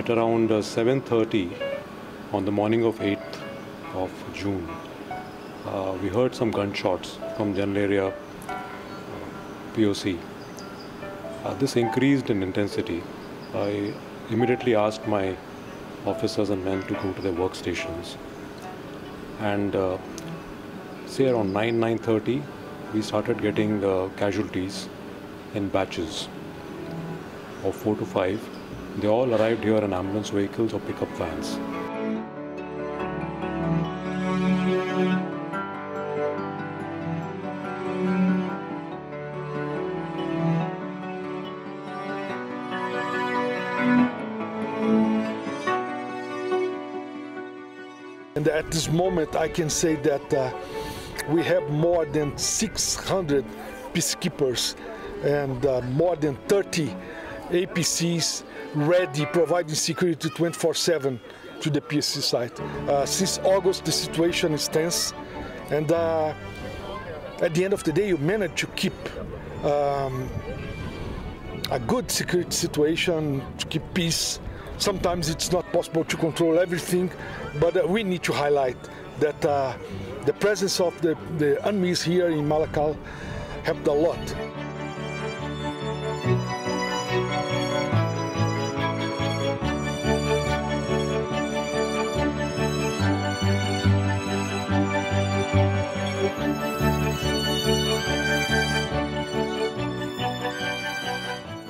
at around uh, 7.30 on the morning of 8th of June. Uh, we heard some gunshots from general area uh, POC. Uh, this increased in intensity. I immediately asked my officers and men to go to their workstations. And uh, say around 9, 9.30, we started getting uh, casualties in batches of 4 to 5. They all arrived here in ambulance vehicles or pickup vans. And at this moment, I can say that uh, we have more than 600 peacekeepers and uh, more than 30 APCs ready, providing security 24-7 to the PSC site. Uh, since August, the situation is tense, and uh, at the end of the day, you manage to keep um, a good security situation, to keep peace. Sometimes it's not possible to control everything, but uh, we need to highlight that uh, the presence of the, the UNMISS here in Malakal helped a lot.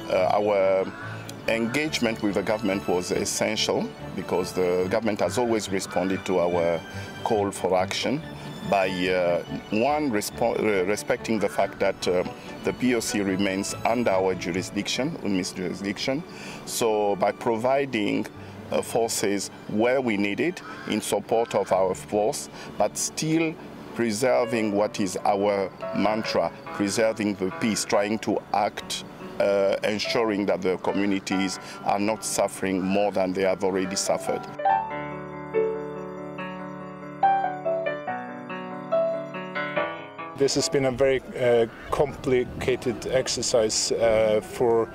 Uh, our engagement with the government was essential because the government has always responded to our call for action by uh, one respecting the fact that uh, the POC remains under our jurisdiction, UNMISS jurisdiction. So by providing uh, forces where we need it in support of our force, but still preserving what is our mantra, preserving the peace, trying to act uh, ensuring that the communities are not suffering more than they have already suffered. This has been a very uh, complicated exercise uh, for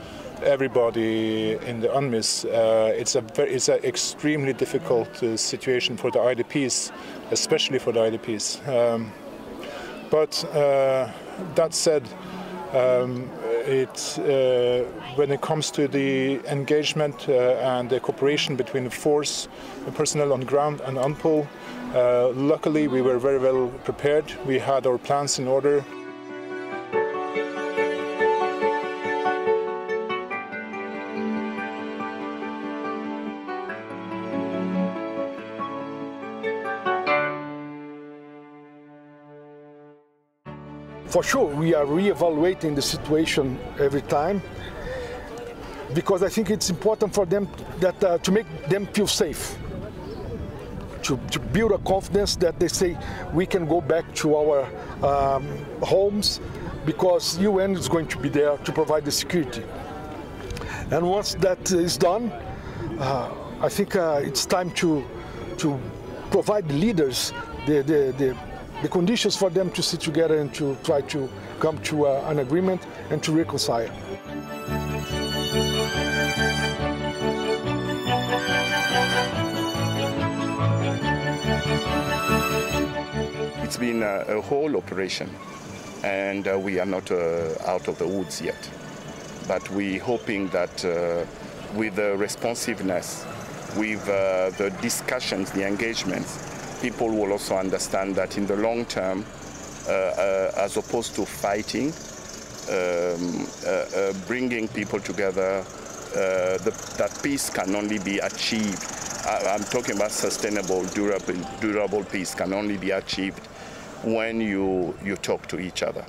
everybody in the UNMISS. Uh, it's a very, it's an extremely difficult uh, situation for the IDPs, especially for the IDPs. Um, but uh, that said, um, it, uh, when it comes to the engagement uh, and the cooperation between the force, the personnel on ground and UNPOL, uh, luckily we were very well prepared. We had our plans in order. For sure, we are re-evaluating the situation every time because I think it's important for them that uh, to make them feel safe, to, to, build a confidence that they say we can go back to our um, homes because UN is going to be there to provide the security. And once that is done, uh, I think uh, it's time to to provide the leaders the, the, the the conditions for them to sit together and to try to come to uh, an agreement and to reconcile. It's been a, a whole operation and uh, we are not uh, out of the woods yet. But we're hoping that uh, with the responsiveness, with uh, the discussions, the engagements, people will also understand that in the long term, uh, uh, as opposed to fighting, um, uh, bringing people together, the, that peace can only be achieved. I, am talking about sustainable, durable, durable peace can only be achieved when you, you talk to each other.